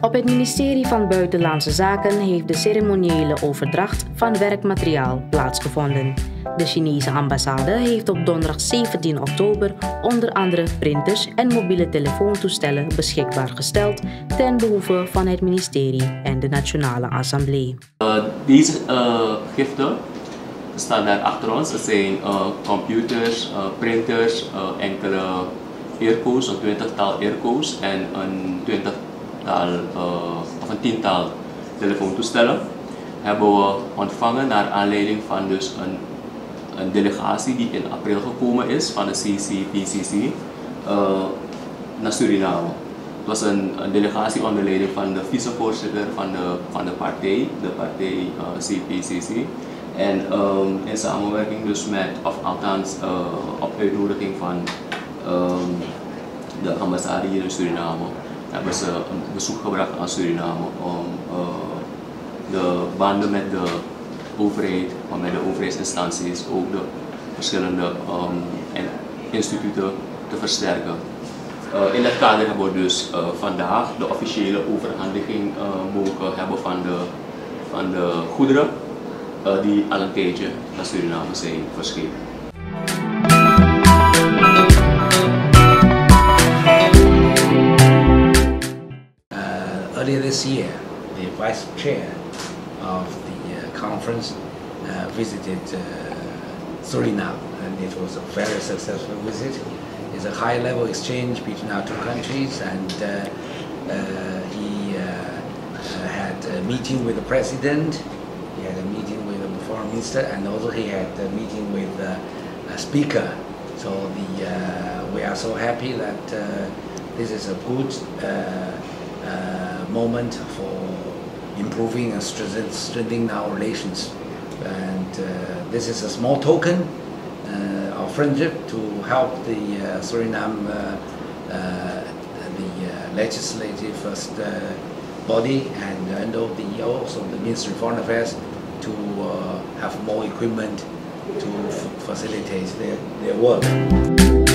Op het ministerie van Buitenlandse Zaken heeft de ceremoniële overdracht van werkmateriaal plaatsgevonden. De Chinese ambassade heeft op donderdag 17 oktober onder andere printers en mobiele telefoontoestellen beschikbaar gesteld ten behoeve van het ministerie en de Nationale Assemblée. Uh, deze uh, giften staan daar achter ons. Het zijn uh, computers, printers, enkele airco's, een twintigtal airco's en een twintigtal of een tiental telefoontoestellen hebben we ontvangen naar aanleiding van dus een een delegatie die in april gekomen is van de CCPCC uh, naar Suriname. Het was een, delegatie onder leiding van de vicevoorzitter van de, van de partij, de partij uh. En um, in samenwerking dus met, of althans uh, op uitnodiging van um, de ambassade hier in Suriname, hebben ze een bezoek gebracht aan Suriname om uh, de banden met de overheid, met de overheidsinstanties ook de verschillende um, instituten te versterken. Uh, in dat kader hebben we dus uh, vandaag de officiële overhandiging mogen hebben van de, van de goederen die al een tijdje naar Suriname zijn verschepen. Earlier this year, the vice chair of the conference uh, visited uh, Suriname and it was a very successful visit. It's a high-level exchange between our two countries and uh, he had a meeting with the president, he had a meeting with the foreign minister and also he had a meeting with a speaker. So the, uh, we are so happy that uh, this is a good uh, Uh, moment for improving and strengthening our relations. And uh, this is a small token uh, of friendship to help the uh, Suriname, uh, uh, the legislative first body and, and the, also the Ministry of Foreign Affairs to have more equipment to facilitate their, their work.